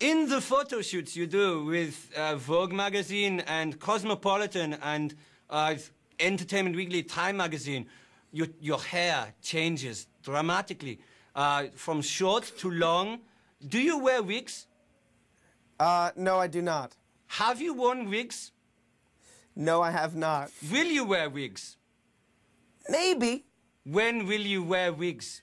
in the photo shoots you do with uh, Vogue magazine and Cosmopolitan and uh, Entertainment Weekly, Time magazine, your, your hair changes dramatically uh, from short to long. Do you wear wigs? Uh, no, I do not. Have you worn wigs? No, I have not. Will you wear wigs? Maybe. When will you wear wigs?